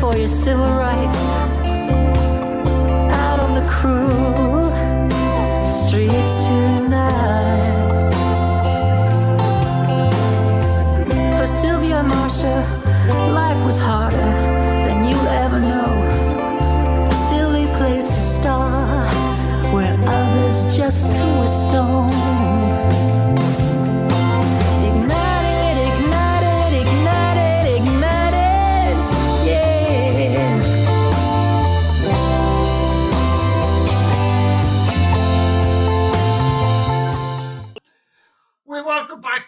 for your civil rights. Out on the cruel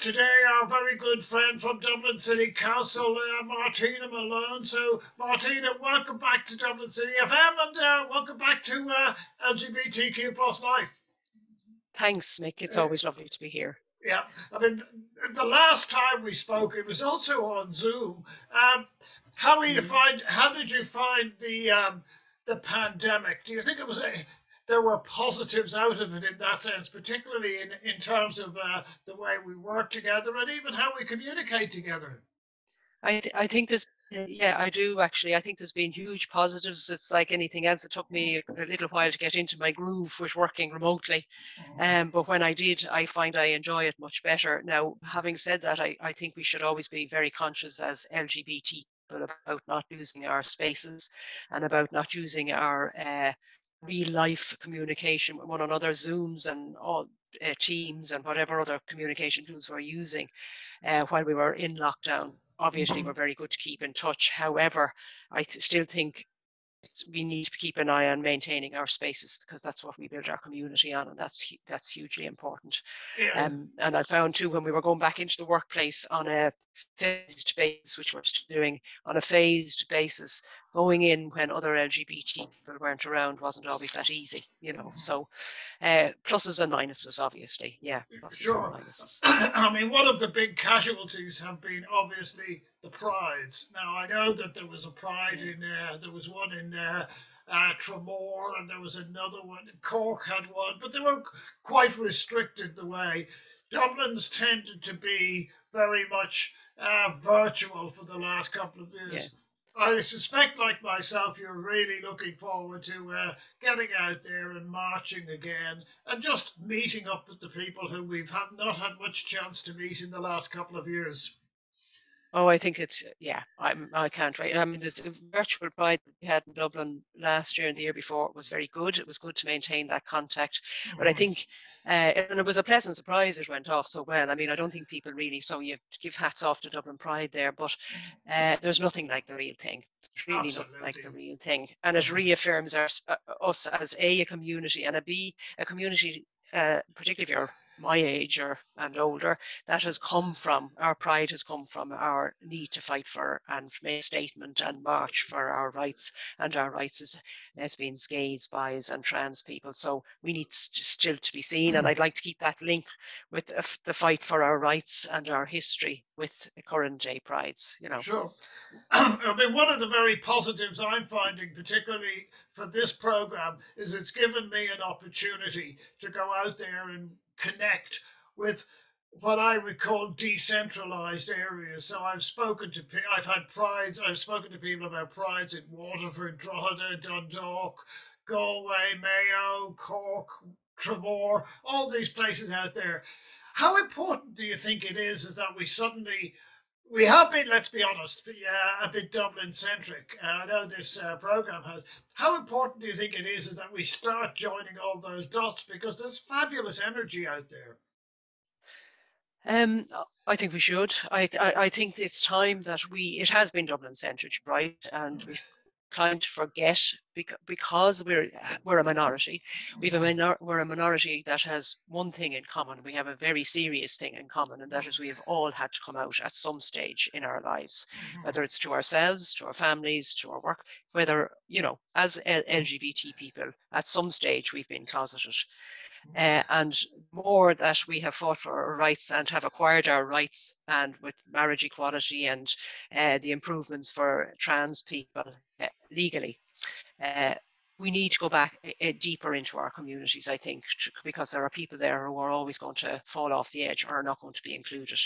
today our very good friend from Dublin City Council, uh, Martina Malone. So, Martina, welcome back to Dublin City FM and uh, welcome back to uh, LGBTQ plus life. Thanks, Mick. It's always lovely to be here. Yeah, I mean, the last time we spoke, it was also on Zoom. Um, how do you find? How did you find the um, the pandemic? Do you think it was a there were positives out of it in that sense, particularly in, in terms of uh, the way we work together and even how we communicate together? I I think there's yeah I do actually. I think there's been huge positives. It's like anything else. It took me a little while to get into my groove with working remotely, um, but when I did, I find I enjoy it much better. Now, having said that, I, I think we should always be very conscious as LGBT people about not using our spaces and about not using our uh, real life communication with one another, Zooms and all uh, Teams and whatever other communication tools we're using uh, while we were in lockdown. Obviously, we're very good to keep in touch. However, I th- still think we need to keep an eye on maintaining our spaces because that's what we build our community on, and that's that's hugely important. Yeah. Um, and I found too when we were going back into the workplace on a phased basis, which we're still doing on a phased basis, going in when other LGBT people weren't around wasn't always that easy, you know. So uh, pluses and minuses, obviously. Yeah, pluses Sure. and minuses. I mean, one of the big casualties have been obviously the prides. Now, I know that there was a pride in, uh, there was one in uh, uh, Tramore and there was another one, Cork had one, but they were quite restricted the way. Dublin's tended to be very much uh, virtual for the last couple of years. I suspect, like myself, you're really looking forward to uh, getting out there and marching again and just meeting up with the people who we've had not had much chance to meet in the last couple of years. Oh, I think it's yeah. I'm I can't wait. I mean, this virtual pride that we had in Dublin last year and the year before was very good. It was good to maintain that contact. But I Mhm. think, uh, and it was a pleasant surprise. It went off so well. I mean, I don't think people really. So you give hats off to Dublin Pride there, but uh, there's nothing like the real thing. It's really nothing like the real thing, and it reaffirms our, uh, us as a a community and a b a community, uh, particularly if you're my age or and older, that has come from our pride has come from our need to fight for and make a statement and march for our rights and our rights as lesbians, gays, bis, and trans people. So we need s- still to be seen, and mm. I'd like to keep that link with the the fight for our rights and our history with the current day prides. You know. Sure. I mean, one of the very positives I'm finding, particularly for this program, is it's given me an opportunity to go out there and connect with what I would call decentralized areas. So I've spoken to, pe- I've had prides, I've spoken to people about prides in Waterford, Drogheda, Dundalk, Galway, Mayo, Cork, Tramore, all these places out there. How important do you think it is, is that we suddenly we have been, let's be honest, uh, a bit Dublin centric. Uh, I know this uh, program has. How important do you think it is, is that we start joining all those dots because there's fabulous energy out there. Um, I think we should. I, I I think it's time that we. It has been Dublin centric, right? And we've trying to forget because because we're uh, we're a minority. We've a minor, we're a minority that has one thing in common. We have a very serious thing in common, and that is we have all had to come out at some stage in our lives, mm-hmm. whether it's to ourselves, to our families, to our work, whether you know, as L- LGBT people, at some stage we've been closeted. Uh, and more that we have fought for our rights and have acquired our rights, and with marriage equality and uh, the improvements for trans people uh, legally, we need to go back deeper into our communities, I think, because there are people there who are always going to fall off the edge or are not going to be included.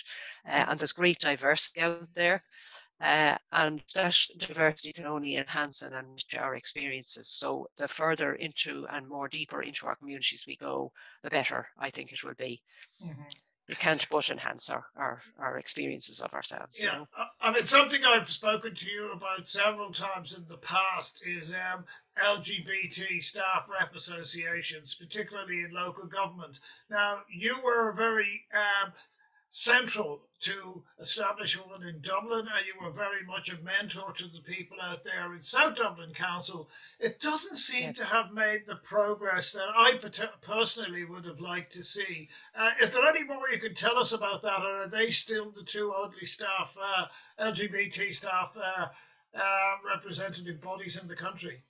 And there's great diversity out there. Uh, and that diversity can only enhance and enrich our experiences. So the further into and more deeper into our communities we go, the better I think it will be. Mm-hmm. It can't but enhance our, our, our experiences of ourselves. Yeah, you know? I mean, something I've spoken to you about several times in the past is um, LGBT staff rep associations, particularly in local government. Now, you were a very um, central to establish one in Dublin, and you were very much a mentor to the people out there in South Dublin Council. It doesn't seem to have made the progress that I personally would have liked to see. Uh, is there any more you can tell us about that, or are they still the two only staff, uh, LGBT staff, uh, uh, representative bodies in the country?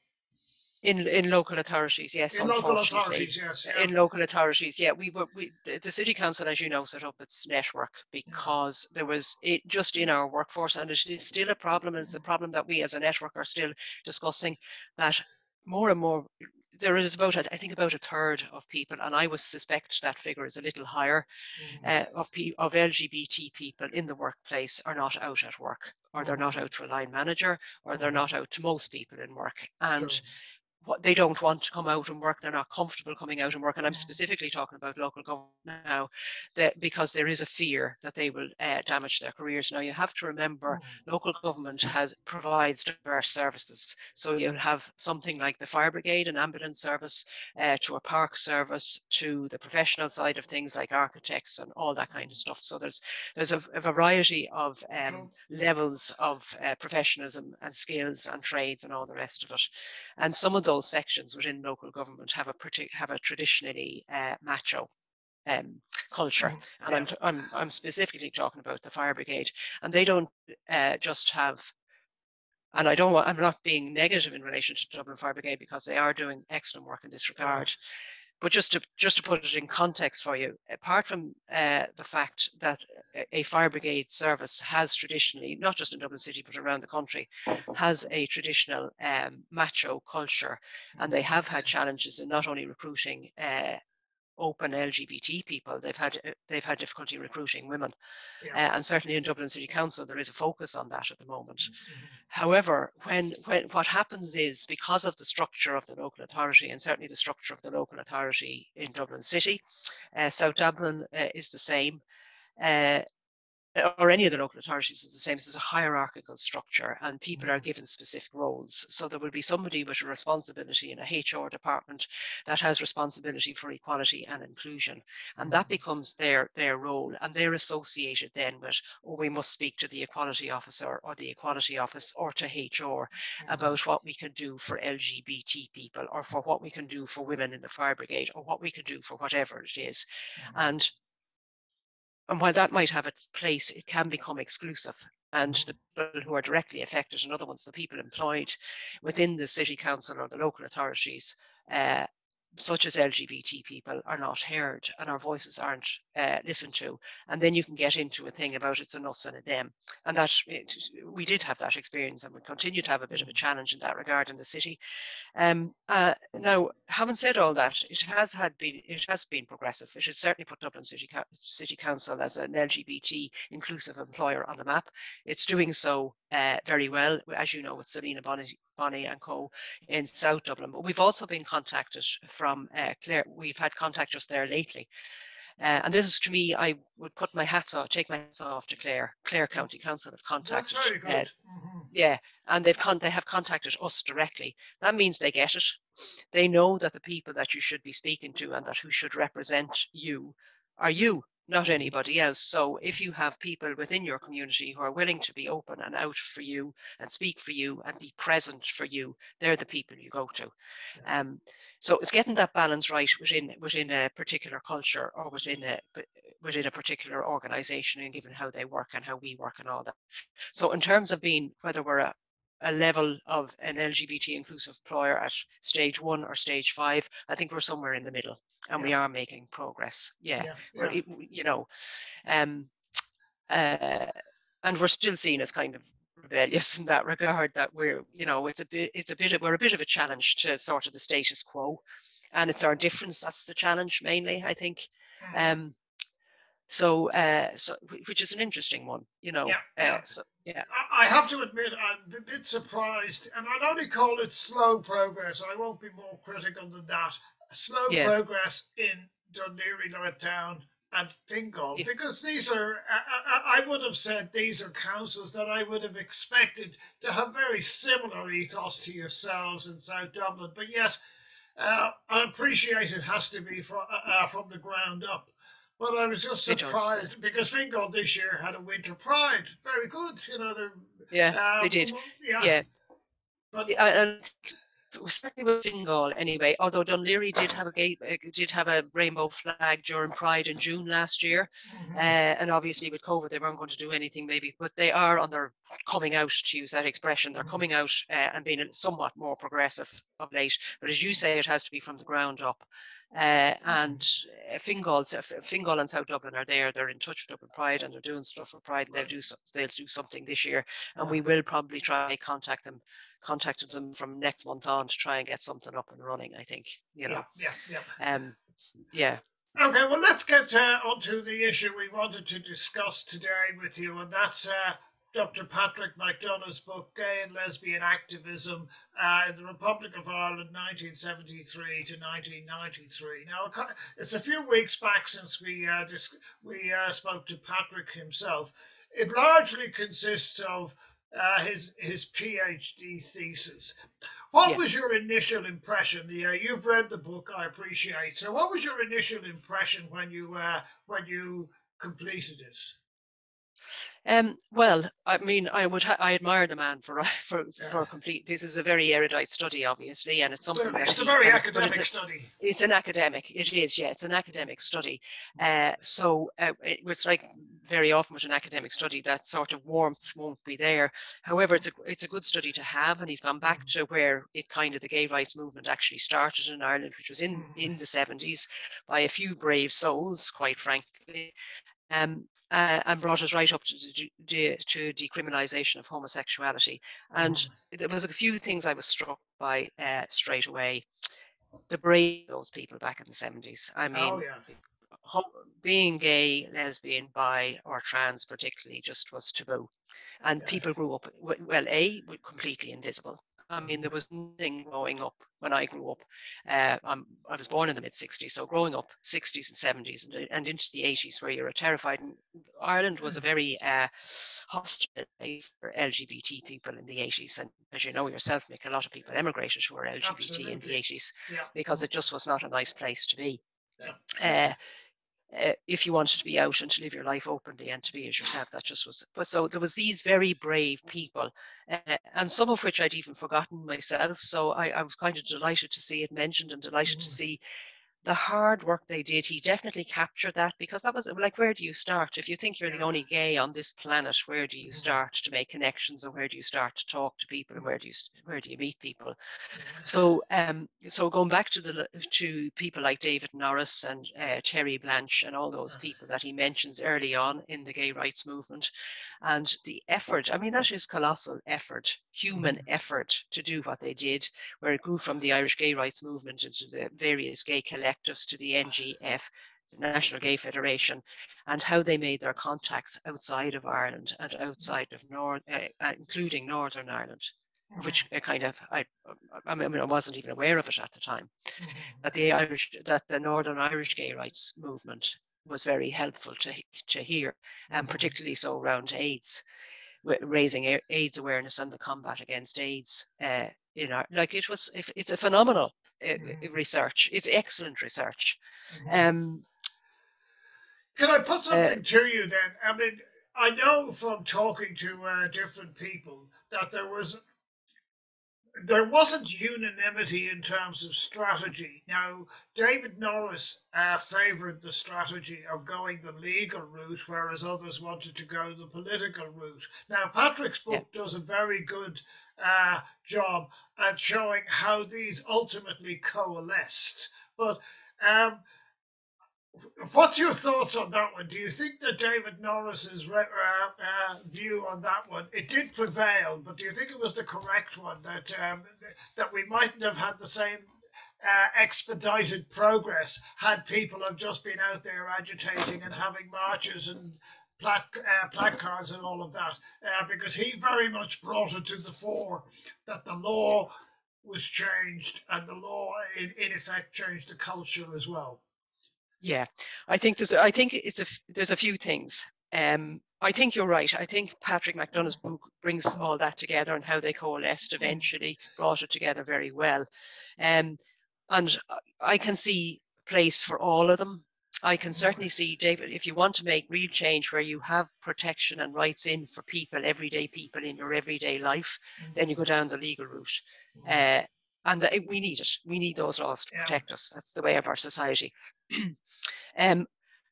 In in local authorities yes in local authorities yes yeah. in local authorities yeah we were we the city council as you know set up its network because there was it just in our workforce and it is still a problem and it's a mm-hmm. problem that we as a network are still discussing that more and more there is about I think about a third of people, and I would suspect that figure is a little higher, mm-hmm. uh, of of LGBT people in the workplace are not out at work, or they're not mm-hmm. out to a line manager, or they're not out to most people in work, and. Sure what they don't want to come out and work. They're not comfortable coming out and work. And i'm specifically talking about local government now that because there is a fear that they will uh, damage their careers. Now you have to remember mm. local government has provides diverse services. So you'll have something like the fire brigade and ambulance service uh, to a park service to the professional side of things like architects and all that kind of stuff. So there's there's a, a variety of um, levels of uh, professionalism and skills and trades and all the rest of it. And some of those sections within local government have a have a traditionally uh, macho um, culture, mm, and I'm, I'm I'm specifically talking about the fire brigade, and they don't uh, just have. And I don't want, I'm not being negative in relation to Dublin Fire Brigade because they are doing excellent work in this regard. But just to just to put it in context for you, apart from uh, the fact that a fire brigade service has traditionally, not just in Dublin City but around the country, has a traditional um, macho culture, and they have had challenges in not only recruiting uh, open LGBT people, they've had uh, they've had difficulty recruiting women, yeah. uh, and certainly in Dublin City Council there is a focus on that at the moment. Mm-hmm. However, when when what happens is because of the structure of the local authority and certainly the structure of the local authority in Dublin City, uh, South Dublin uh, is the same. Uh, or any of the local authorities is the same. This is a hierarchical structure and people are mm-hmm. given specific roles. So there will be somebody with a responsibility in a HR department that has responsibility for equality and inclusion. And that mm-hmm. becomes their, their role. And they're associated then with, oh, we must speak to the equality officer or the equality office or to HR mm-hmm. about what we can do for LGBT people or for what we can do for women in the fire brigade or what we can do for whatever it is. And and while that might have its place, it can become exclusive. And the people who are directly affected, in other words, the people employed within the city council or the local authorities, uh, such as LGBT people are not heard and our voices aren't uh, listened to. And then you can get into a thing about it's an us and a them. And that it, we did have that experience and we continue to have a bit of a challenge in that regard in the city. Um, uh, now, having said all that, it has had been it has been progressive. It has certainly put Dublin City, City Council as an LGBT inclusive employer on the map. It's doing so uh, very well, as you know, with Selena Bonnie, Bonnie and Co in South Dublin. But we've also been contacted from uh, Clare. We've had contactors there lately. Uh, and this is to me, I would put my hats off, take my hats off to Clare. Clare County Council have contacted. That's very good. Uh, mm-hmm. Yeah, and they've con- they have contacted us directly. That means they get it. They know that the people that you should be speaking to and that who should represent you are you not anybody else. So if you have people within your community who are willing to be open and out for you and speak for you and be present for you, they're the people you go to. Um, so it's getting that balance right within within a particular culture or within a within a particular organization and given how they work and how we work and all that. So in terms of being whether we're a, a level of an LGBT inclusive employer at stage one or stage five, I think we're somewhere in the middle and yeah. we are making progress. Yeah, yeah, yeah. you know, um, uh, and we're still seen as kind of rebellious in that regard. That we're, you know, it's a bit, it's a bit, of, we're a bit of a challenge to sort of the status quo, and it's our difference that's the challenge mainly. I think. Um, So, uh, so which is an interesting one, you know. Yeah, yeah. Uh, so, yeah. I have to admit, I'm a bit surprised, and I'd only call it slow progress. I won't be more critical than that. Slow Yeah. progress in Laoghaire-Rathdown and Fingal, Yeah. because these are, I, I, I would have said these are councils that I would have expected to have very similar ethos to yourselves in South Dublin, but yet uh, I appreciate it has to be from, uh, uh, from the ground up. But I was just does, surprised because Fingal this year had a winter pride. Very good, you know. Yeah, they um, did. Yeah. Yeah. But and certainly with Fingal anyway. Although Dunleary did have a uh, did have a rainbow flag during Pride in June last year, Mhm. uh, and obviously with COVID they weren't going to do anything maybe, but they are on their coming out to use that expression. They're coming out uh, and being somewhat more progressive of late. But as you say, it has to be from the ground up. Uh, and uh, Fingal's, uh, F- Fingal and South Dublin are there. They're in touch with Dublin Pride and they're doing stuff for Pride. And they'll do they'll do something this year, and we will probably try contact them contacted them from next month on to try and get something up and running. I think you know. yeah, yeah, yeah. Um, yeah, Okay, well, let's get uh, onto the issue we wanted to discuss today with you, and that's uh, Dr. Patrick McDonagh's book, Gay and Lesbian Activism uh, in the Republic of Ireland, 1973 to 1993. Now, it's a few weeks back since we uh, we uh, spoke to Patrick himself. It largely consists of uh, his his PhD thesis. What Yeah. was your initial impression? Yeah, you've read the book, I appreciate. So, what was your initial impression when you uh, when you completed it? Um, well, I mean, I would I admire the man for for for complete. This is a very erudite study, obviously, and it's something that It's a very it's- academic It's, a- study. it's an academic. It is, yeah, it's an academic study. Uh, so uh, it, it's like very often with an academic study, that sort of warmth won't be there. However, it's a it's a good study to have, and he's gone back to where it kind of the gay rights movement actually started in Ireland, which was in Mhm. in the seventies by a few brave souls, quite frankly. Um, uh, and brought us right up to, de- to decriminalisation of homosexuality. And Mm-hmm. there was a few things I was struck by uh, straight away. The brave of those people back in the 70s. I mean, oh yeah, being gay, lesbian, bi, or trans, particularly, just was taboo. And Yeah. people grew up, well, A, completely invisible. I mean, there was nothing growing up when I grew up. Uh, I was born in the mid 60s, so growing up 60s and 70s and, and into the 80s, where you're terrified. And Ireland was a very uh, hostile place for LGBT people in the 80s. And as you know yourself, Mick, a lot of people emigrated who were LGBT in the 80s yeah. because it just was not a nice place to be. Yeah. Uh, uh, if you wanted to be out and to live your life openly and to be as yourself, that just was. But so there was these very brave people, uh, and some of which I'd even forgotten myself. So I, I was kind of delighted to see it mentioned and delighted to Mhm. see the hard work they did. He definitely captured that because that was like, where do you start? If you think you're the only gay on this planet, where do you Mhm. start to make connections and where do you start to talk to people and where do you where do you meet people? Mhm. So, um, so going back to the to people like David Norris and uh, Terry Blanche and all those Uh. people that he mentions early on in the gay rights movement, and the effort. I mean, that is colossal effort, human Mhm. effort to do what they did, where it grew from the Irish gay rights movement into the various gay collectives to the NGF. the National Gay Federation, and how they made their contacts outside of Ireland and outside of North, uh, uh, including Northern Ireland which I kind of I I mean I wasn't even aware of it at the time Mhm. that the Irish that the Northern Irish gay rights movement was very helpful to to hear and Mhm. particularly so around AIDS raising AIDS awareness and the combat against AIDS uh, in know like it was it's a phenomenal uh, Mhm. research it's excellent research Mhm. um Can I put something to you then? I mean, I know from talking to uh, different people that there was there wasn't unanimity in terms of strategy. Now, David Norris uh, favoured the strategy of going the legal route, whereas others wanted to go the political route. Now, Patrick's book does a very good uh, job at showing how these ultimately coalesced. But um, What's your thoughts on that one? Do you think that David Norris's uh, uh, view on that one it did prevail, but do you think it was the correct one that um, that we mightn't have had the same uh, expedited progress had people have just been out there agitating and having marches and uh, placards and all of that, uh, because he very much brought it to the fore that the law was changed and the law, in, in effect, changed the culture as well. Yeah, I think there's I think it's a there's a few things. Um, I think you're right. I think Patrick McDonagh's book brings all that together and how they coalesced eventually brought it together very well. Um, and I can see place for all of them. I can certainly see, David, if you want to make real change where you have protection and rights in for people, everyday people in your everyday life, then you go down the legal route. Uh, and the, we need it. We need those laws to protect us. That's the way of our society. um,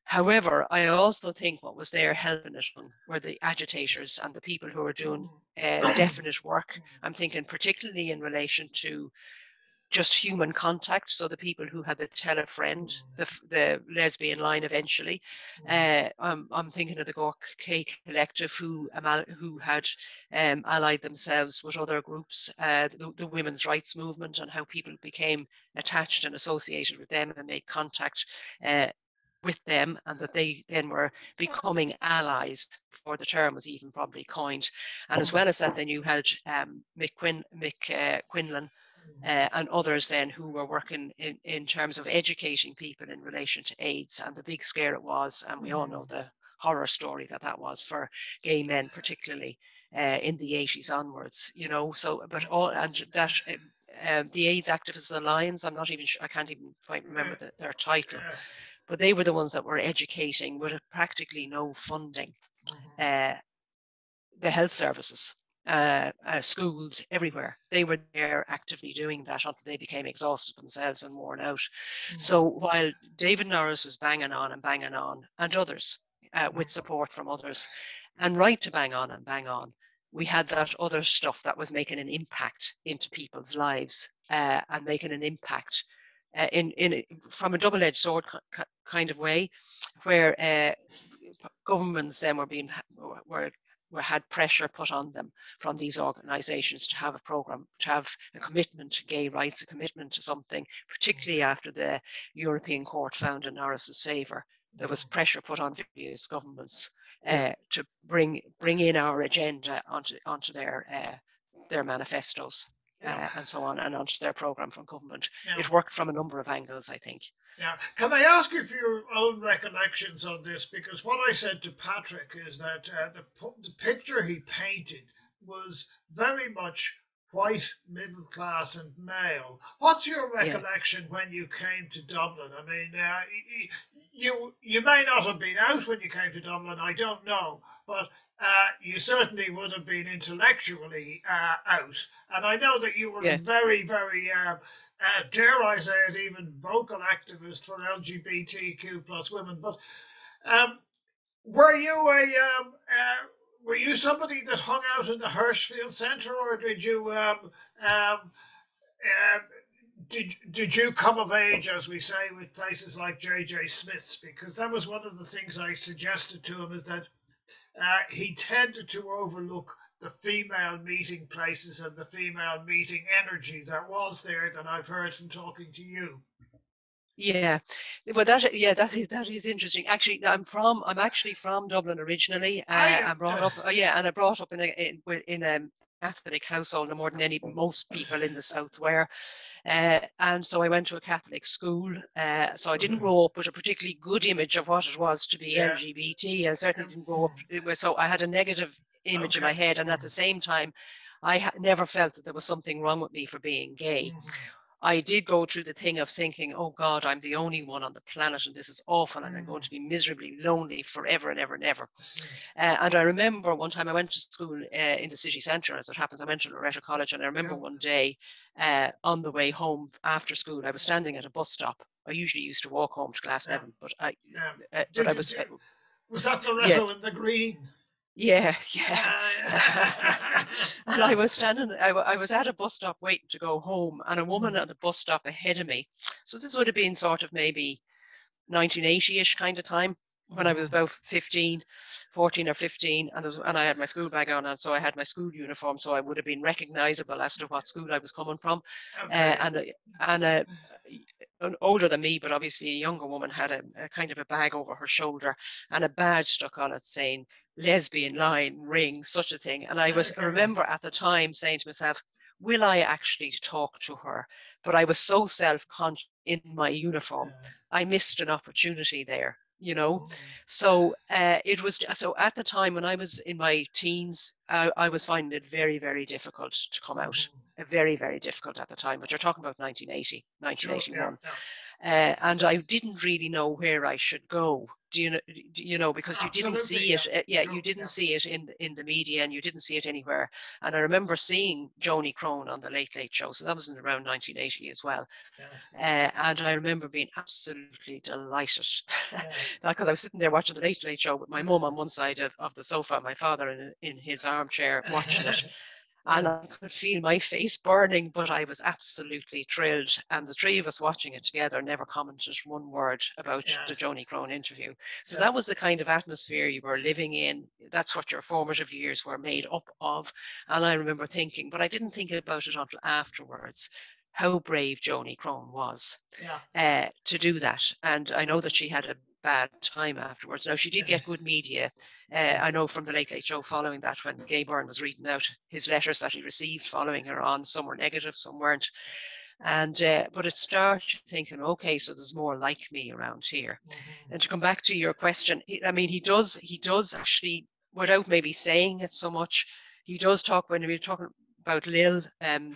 However, I also think what was there helping it were the agitators and the people who were doing uh, definite work. I'm thinking particularly in relation to just human contact. So the people who had the tell a friend, the, the lesbian line eventually. Uh, I'm, I'm thinking of the Cork K Collective who, who had um, allied themselves with other groups, uh, the, the, women's rights movement and how people became attached and associated with them and made contact uh, with them and that they then were becoming allies before the term was even probably coined. And as well as that, then you had um, Mick, Quin, Mick uh, Quinlan uh, and others then who were working in, in terms of educating people in relation to AIDS and the big scare it was. And we all know the horror story that that was for gay men, particularly uh, in the 80s onwards, you know. So, but all, and that. Uh, the AIDS Activists Alliance, I'm not even sure, I can't even quite remember the, their title but they were the ones that were educating with practically no funding mm-hmm. uh, the health services uh, uh, schools everywhere they were there actively doing that until they became exhausted themselves and worn out mm-hmm. so while david norris was banging on and banging on and others uh, with support from others and right to bang on and bang on we had that other stuff that was making an impact into people's lives uh, and making an impact uh, in in from a double-edged sword kind of way, where uh, governments then were being were, were had pressure put on them from these organisations to have a program, to have a commitment to gay rights, a commitment to something, particularly after the European Court found in Norris's favour. There was pressure put on various governments uh, to bring bring in our agenda onto onto their uh, their manifestos uh, and so on, and onto their program from government. Yeah. It worked from a number of angles, I think. Yeah. Can I ask you for your own recollections on this? Because what I said to Patrick is that uh, the, the picture he painted was very much white, middle class, and male. What's your recollection yeah. when you came to Dublin? I mean, uh, you you may not have been out when you came to Dublin. I don't know, but uh, you certainly would have been intellectually uh, out. And I know that you were yeah. very, very, uh, uh, dare I say it, even vocal activist for LGBTQ plus women. But um, were you a um, uh, were you somebody that hung out in the Hirschfeld Centre, or did you um, um, uh, did did you come of age, as we say, with places like JJ Smith's? Because that was one of the things I suggested to him is that uh, he tended to overlook the female meeting places and the female meeting energy that was there that I've heard from talking to you. Yeah, well, that yeah, that is that is interesting. Actually, I'm from I'm actually from Dublin originally. Uh, I, brought up uh, yeah, and I brought up in a in, in a Catholic household, more than any most people in the south were. Uh, and so I went to a Catholic school. Uh, so I didn't grow up with a particularly good image of what it was to be yeah. LGBT. I certainly didn't grow up. Mm-hmm. So I had a negative image okay. in my head, and at the same time, I never felt that there was something wrong with me for being gay. Mm-hmm. I did go through the thing of thinking, oh God, I'm the only one on the planet and this is awful and I'm going mm. to be miserably lonely forever and ever and ever. Mm. Uh, and I remember one time I went to school uh, in the city centre, as it happens, I went to Loreto College and I remember one day uh, on the way home after school, I was standing at a bus stop. I usually used to walk home to Glasnevin, but I, uh, but I was. was that Loreto yeah. in the green? Yeah, yeah. and I was standing, I, I was at a bus stop waiting to go home, and a woman mm. at the bus stop ahead of me. So this would have been sort of maybe 1980 ish kind of time. when I was about 15, 14 or 15, and, was, and I had my school bag on, and so I had my school uniform, so I would have been recognizable as to what school I was coming from. Okay. Uh, and and uh, older than me, but obviously a younger woman had a, a, kind of a bag over her shoulder and a badge stuck on it saying lesbian line ring such a thing. And i was I remember at the time saying to myself will i actually talk to her? But i was so self-conscious in my uniform i missed an opportunity there you know? Mm. so uh, it was so at the time when i was in my teens I, I was finding it very very difficult to come out. Mm. Very very difficult at the time but you're talking about 1980 1981 sure, yeah, yeah. Uh, and I didn't really know where I should go. Do you know? do You know, because you didn't see it. Uh, yeah, you didn't see it in in the media, and you didn't see it anywhere. And I remember seeing Joni Crone on the Late Late Show, so that was in around 1980 as well. Uh, and I remember being absolutely delighted because I was sitting there watching the Late Late Show with my mum on one side of, of the sofa, my father in in his armchair watching it. and I could feel my face burning, but I was absolutely thrilled. And the three of us watching it together never commented one word about yeah. the Joni Crone interview. So yeah. that was the kind of atmosphere you were living in. That's what your formative years were made up of. And I remember thinking, but I didn't think about it until afterwards how brave Joni Crone was yeah. uh, to do that. And I know that she had a bad time afterwards. Now, she did get good media. Uh, I know from the Late Late Show following that, when Gay Byrne was reading out his letters that he received following her on, some were negative, some weren't. And uh, but it starts thinking, okay, so there's more like me around here. Mm-hmm. And to come back to your question, I mean, he does, he does actually, without maybe saying it so much, he does talk when we we're talking about Lil. Um,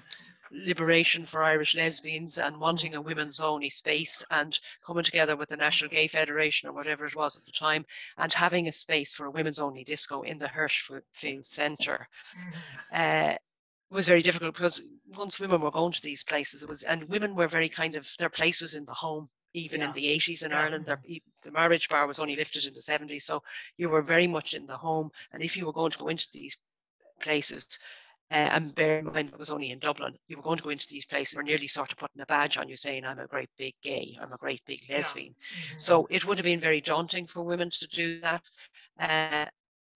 liberation for Irish lesbians and wanting a women's only space and coming together with the National Gay Federation or whatever it was at the time and having a space for a women's only disco in the Hirschfeld Centre. Mm-hmm. Uh, was very difficult because once women were going to these places, it was and women were very kind of their place was in the home. Even yeah. in the 80s in yeah. Ireland, their, the marriage bar was only lifted in the 70s, so you were very much in the home. And if you were going to go into these places, uh, and bear in mind, it was only in Dublin. You were going to go into these places, were nearly sort of putting a badge on you saying, I'm a great big gay, I'm a great big lesbian. Yeah. Mm-hmm. So it would have been very daunting for women to do that. Uh,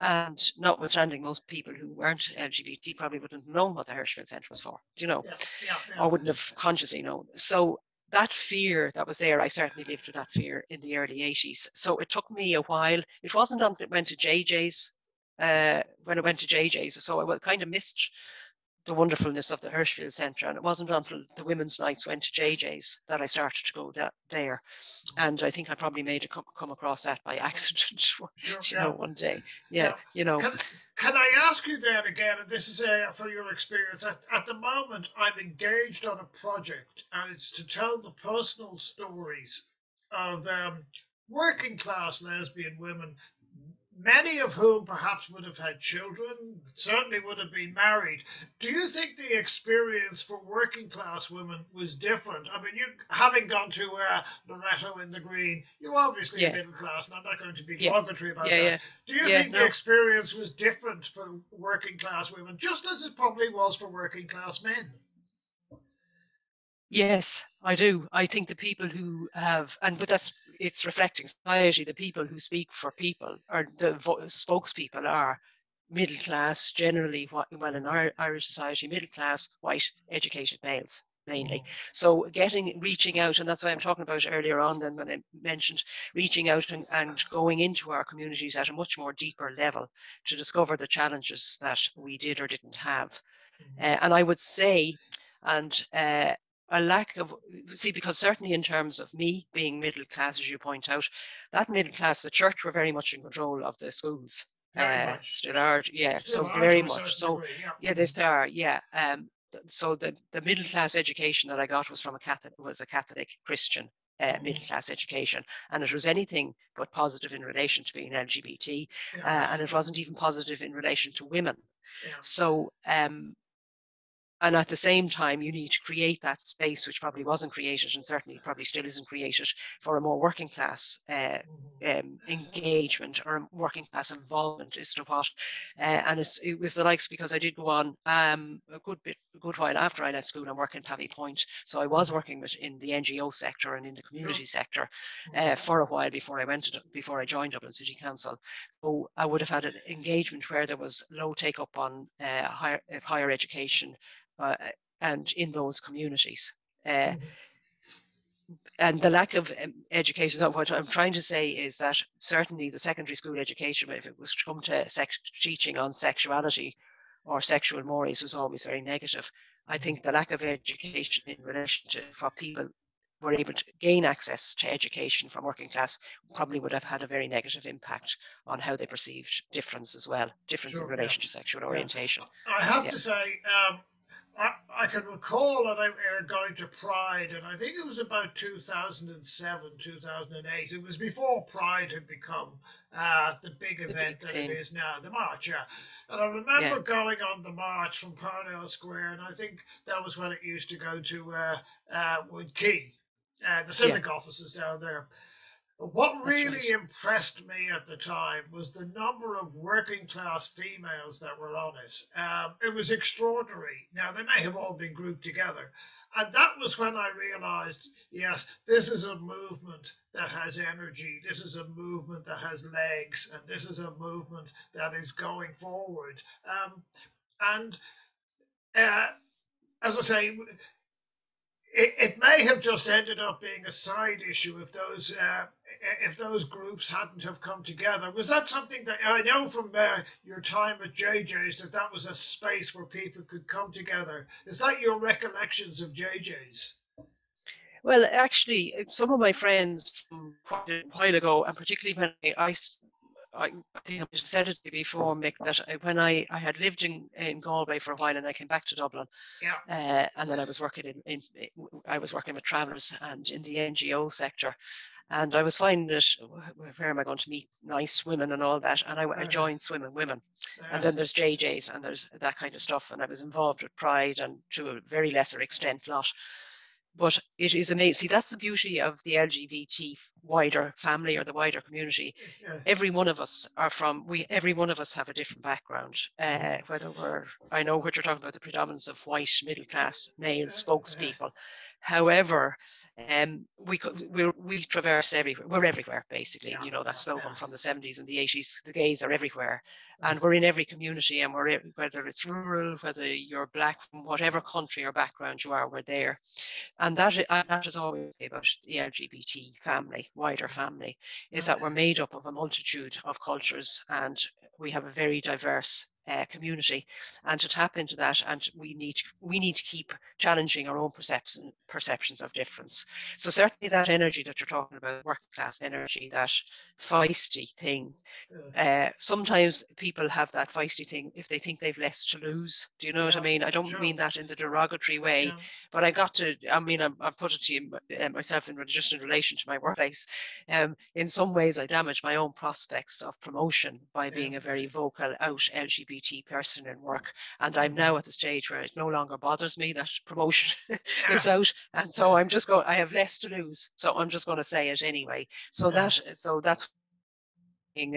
and notwithstanding, most people who weren't LGBT probably wouldn't have known what the Hirschfeld Centre was for, you know. Yeah. Yeah. or wouldn't have consciously known. So that fear that was there, I certainly lived with that fear in the early 80s. So it took me a while. It wasn't until it went to JJ's uh, when I went to JJ's. So I kind of missed the wonderfulness of the Hirschfeld Centre. And it wasn't until the women's nights went to JJ's that I started to go that there. And I think I probably made a come, come across that by accident, sure, you yeah. know, one day. Yeah, yeah. you know. Can, can, I ask you then again, and this is uh, for your experience, at, at the moment I'm engaged on a project and it's to tell the personal stories of um, working class lesbian women many of whom perhaps would have had children, certainly would have been married. Do you think the experience for working class women was different? I mean, you having gone to uh, Loreto in the Green, you're obviously yeah. middle class, and I'm not going to be derogatory yeah. about yeah, that. Do you think no. the experience was different for working class women, just as it probably was for working class men? Yes, I do. I think the people who have, and but that's it's reflecting society. The people who speak for people, or the vo- spokespeople, are middle class, generally, what well, in our Irish society, middle class, white, educated males mainly. Mm. So getting, reaching out, and that's why I'm talking about earlier on than when I mentioned reaching out and, and going into our communities at a much more deeper level to discover the challenges that we did or didn't have. Mm-hmm. Uh, and I would say, and uh, a lack of see because certainly in terms of me being middle class as you point out that middle class the church were very much in control of the schools very uh, much. still are yeah still so very much so degree, yeah. yeah they still are yeah um so the the middle class education that i got was from a catholic was a catholic christian uh, mm-hmm. middle class education, and it was anything but positive in relation to being LGBT, yeah. uh, and it wasn't even positive in relation to women. Yeah. So um, and at the same time you need to create that space which probably wasn't created and certainly probably still isn't created for a more working class uh, Mm-hmm. um, engagement or working class involvement is to what. Uh, and it was the likes because I did go on um, a good bit a good while after I left school and work in Pavee Point. So I was working with in the NGO sector and in the community sector uh, for a while before I went to before I joined Dublin City Council. So I would have had an engagement where there was low take up on uh, higher, higher education uh, and in those communities. Uh, and the lack of um, education, what I'm trying to say is that certainly the secondary school education, if it was to come to sex, teaching on sexuality or sexual mores, was always very negative. I think the lack of education in relation to what people were able to gain access to education from working class probably would have had a very negative impact on how they perceived difference as well, difference Sure, in yeah. relation to sexual orientation. I have Yeah. to say, um, I, I can recall that I uh, going to Pride, and I think it was about 2007, 2008. It was before Pride had become uh, the big event that thing. it is now, the march. Yeah, and I remember going on the march from Parnell Square, and I think that was when it used to go to uh, uh, Wood Quay, uh, the civic offices down there. What really right. impressed me at the time was the number of working class females that were on it. Um, it was extraordinary. Now, they may have all been grouped together. And that was when I realized yes, this is a movement that has energy. This is a movement that has legs. And this is a movement that is going forward. Um, and uh, as I say, it, it may have just ended up being a side issue if those uh, if those groups hadn't have come together. Was that something that I know from uh, your time at JJ's that that was a space where people could come together? Is that your recollections of JJ's? Well, actually, some of my friends from quite a while ago, and particularly when I, I, s- I I think I've said it before, Mick, that when I, I had lived in, in Galway for a while and I came back to Dublin, Yeah. uh, and then I was working in, in, I was working with travellers and in the NGO sector, and I was finding that where am I going to meet nice women and all that, and I, I Uh-huh. joined Swimming Women, Uh, and then there's JJ's and there's that kind of stuff, and I was involved with Pride and to a very lesser extent not. But it is amazing. See, that's the beauty of the LGBT wider family or the wider community. yeah, Every one of us are from we. Every one of us have a different background. Uh, whether we're, I know what you're talking about, the predominance of white middle class male spokespeople. However, um, we could we we traverse everywhere. We're everywhere, basically. Yeah, You know that slogan yeah. from the 70s and the 80s. The gays are everywhere, Mm. and we're in every community, and we're whether it's rural, whether you're black from whatever country or background you are, we're there and that and that is always about the LGBT family, wider family, is that we're made up of a multitude of cultures and we have a very diverse uh, community. And to tap into that, and we need we need to keep challenging our own perception perceptions of difference. So certainly that energy that you're talking about, working class energy, that feisty thing. yeah. Uh, sometimes people have that feisty thing if they think they've less to lose. Do you know what I mean? I don't sure. mean that in the derogatory way. Yeah. But I got to, I mean, I, I put it to you uh, myself in just in relation to my workplace. Um, in some ways, I damage my own prospects of promotion by being Yeah. a very vocal out LGBT person in work. And I'm now at the stage where it no longer bothers me that promotion is out. And so I'm just going, I have less to lose. So I'm just going to say it anyway. So that, so that's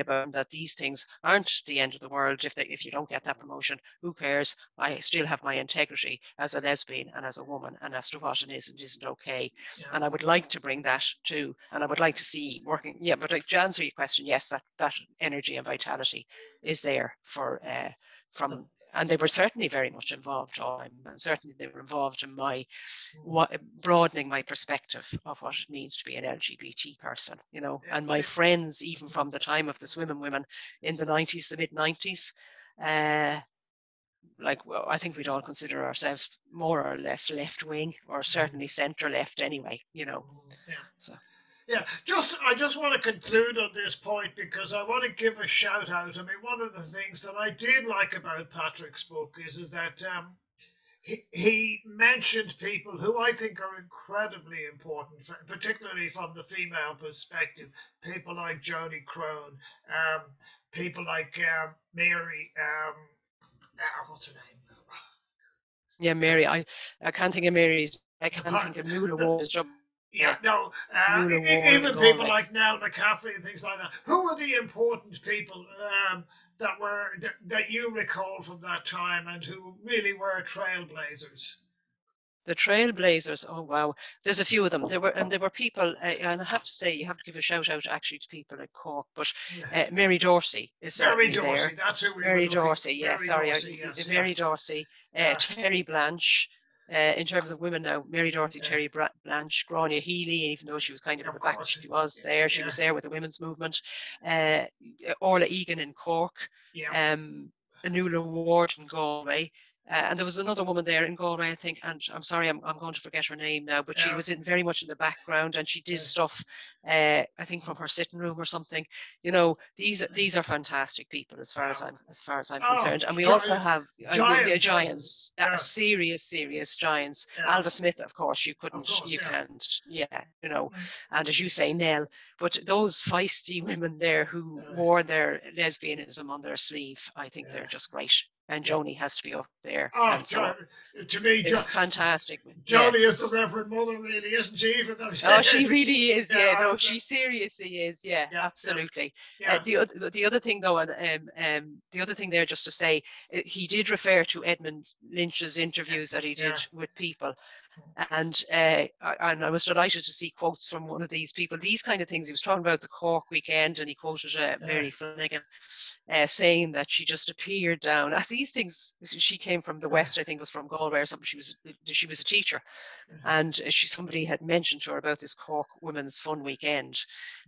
about that these things aren't the end of the world if they if you don't get that promotion. Who cares? I still have my integrity as a lesbian and as a woman and as to what it is and isn't okay. Yeah. and i would like to bring that to and i would like to see working yeah but like, to answer your question yes that that energy and vitality is there for uh from and they were certainly very much involved all time, and certainly they were involved in my what, broadening my perspective of what it means to be an LGBT person, you know. And my friends, even from the time of the swimming women in the 90s, the mid 90s, uh, like well, I think we'd all consider ourselves more or less left wing, or certainly centre left anyway, you know. Mm, Yeah. So Yeah, just I just want to conclude on this point because I want to give a shout out. I mean, one of the things that I did like about Patrick's book is is that um, he he mentioned people who I think are incredibly important, f- particularly from the female perspective. People like Joni Crone, um, people like um, Mary. Um, uh, what's her name? Yeah, Mary. I I can't think of Mary's. I can't think of Ward's job. Yeah, no, uh, Nuala Ward even people like Nell McCaffrey and things like that. Who were the important people um, that were that, that you recall from that time and who really were trailblazers? The Trailblazers. Oh wow, there's a few of them. There were and there were people, uh, and I have to say, you have to give a shout out actually to people at Cork. But uh, Mary Dorcey is Mary Dorcey, there. that's who we Mary looking- Dorcey, yeah, Mary sorry, Dorcey, yes, Mary yeah. Dorcey, uh, Yeah. Terry Blanche. Uh, in terms of women now, Mary Dorcey, Yeah. Terry Blanche, Gráinne Healy, even though she was kind of Of at the back, she was there. She was there with the women's movement. Uh, Orla Egan in Cork, Yeah, um, Anula Ward in Galway. Uh, and there was another woman there in Galway, I think, and I'm sorry, I'm, I'm going to forget her name now, but she was in very much in the background and she did Yeah. stuff, uh, I think from her sitting room or something. You know, these these are fantastic people as far as I'm as far as I'm Oh, concerned. And we also giant- have uh, yeah, giants. giants, uh, Yeah. serious, serious giants. Yeah. Ailbhe Smyth, of course, you couldn't, course, you yeah. can't, yeah, you know. Mm. And as you say, Nell, but those feisty women there who Yeah. wore their lesbianism on their sleeve, I think Yeah. they're just great. And Joni has to be up there. Oh, so to me, jo- fantastic. yeah. Is the Reverend Mother, really, isn't she? Even though Oh, she really is. Yeah, Yeah, no, she seriously is. Yeah, Yeah, absolutely. yeah. Uh, the other the other thing though, and um, um, the other thing there, just to say, uh, he did refer to Edmund Lynch's interviews that he did with people, and uh, I, and I was delighted to see quotes from one of these people. These kind of things. He was talking about the Cork weekend, and he quoted uh, Mary Flanagan. Uh, saying that she just appeared down. Uh, These things. She came from the west, I think, was from Galway or something. She was she was a teacher, and she somebody had mentioned to her about this Cork Women's Fun Weekend,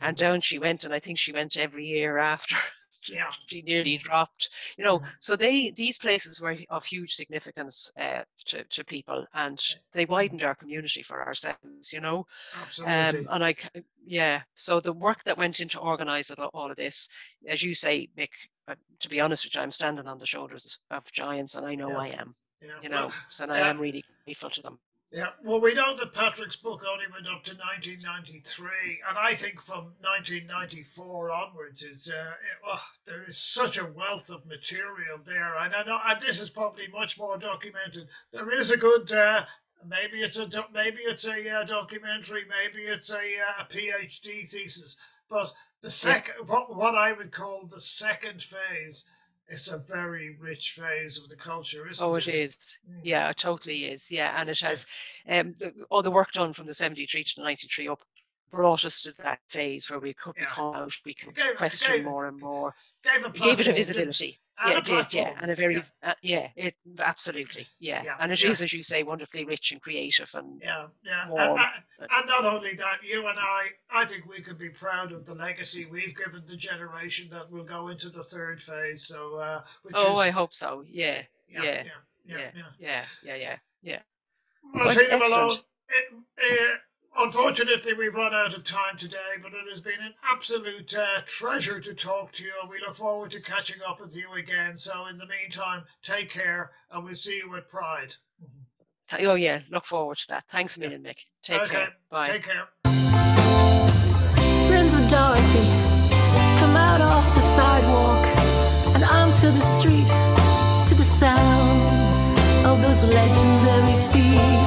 and down she went, and I think she went every year after. Yeah. she nearly dropped. You know, Mhm. so they these places were of huge significance uh, to to people, and they widened our community for ourselves. You know, Absolutely. um, and I, yeah. So the work that went into organising all- of this, as you say, Mick. Uh, to be honest with you, I'm standing on the shoulders of giants, and I know Yeah. I am. yeah. You well, know, so I yeah. am really grateful to them. Yeah, well, we know that Patrick's book only went up to 1993, and I think from 1994 onwards, it's uh, it, oh, there is such a wealth of material there, and I know and this is probably much more documented. There is a good. Uh, Maybe it's a maybe it's a uh, documentary, maybe it's a, uh, a PhD thesis. But the second, what what I would call the second phase, it's a very rich phase of the culture, isn't Oh, it? it is. Mm. Yeah, it totally is. Yeah, and it has um the, all the work done from the seventy-three to the ninety-three up brought us to that phase where we could Yeah. come out, we could gave- question gave- more and more. Gave, a It gave it a visibility. Yeah, it did. Yeah, and a very yeah. uh, yeah, it absolutely yeah, Yeah, and it is, as you say, wonderfully rich and creative and Yeah, yeah. And, warm. and- and not only that, you and I, I think we could be proud of the legacy we've given the generation that will go into the third phase. So, uh, which oh, is, I hope so. Yeah, yeah, yeah, yeah, yeah, yeah, yeah. yeah, yeah, yeah. Well, But Malone, excellent. it, unfortunately, we've run out of time today, but it has been an absolute uh, treasure to talk to you. and We look forward to catching up with you again. So, in the meantime, take care, and we'll see you at Pride. Th- Oh yeah, look forward to that. Thanks a million, Mick. Take Okay, care. Bye. Take care. Friends with Dorothy come out off the sidewalk and onto the street to the sound of those legendary feet.